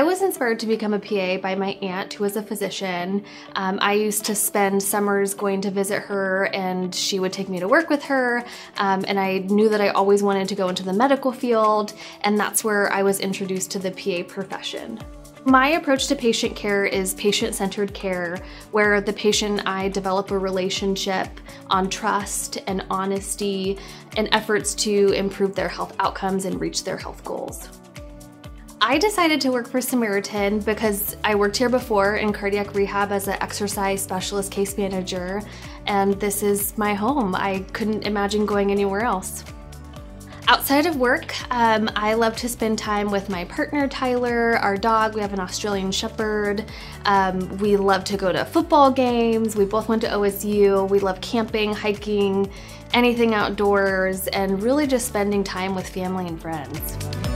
I was inspired to become a PA by my aunt, who was a physician. Um, I used to spend summers going to visit her, and she would take me to work with her. Um, and I knew that I always wanted to go into the medical field, and that's where I was introduced to the PA profession. My approach to patient care is patient centered care, where the patient and I develop a relationship on trust and honesty and efforts to improve their health outcomes and reach their health goals. I decided to work for Samaritan because I worked here before in cardiac rehab as an exercise specialist case manager, and this is my home. I couldn't imagine going anywhere else. Outside of work, um, I love to spend time with my partner Tyler, our dog. We have an Australian Shepherd. Um, we love to go to football games. We both went to OSU. We love camping, hiking, anything outdoors, and really just spending time with family and friends.